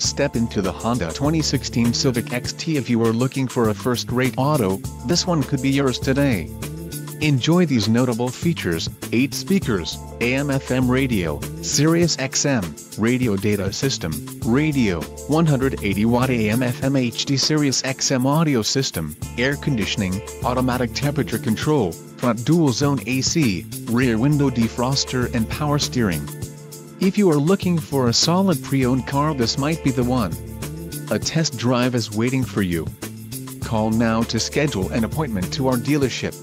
Step into the Honda 2016 Civic EX-T if you are looking for a first-rate auto, this one could be yours today. Enjoy these notable features, 8 speakers, AM-FM radio, Sirius XM, radio data system, radio, 180-watt AM-FM HD Sirius XM audio system, air conditioning, automatic temperature control, front dual-zone AC, rear window defroster and power steering. If you are looking for a solid pre-owned car this might be the one. A test drive is waiting for you. Call now to schedule an appointment to our dealership.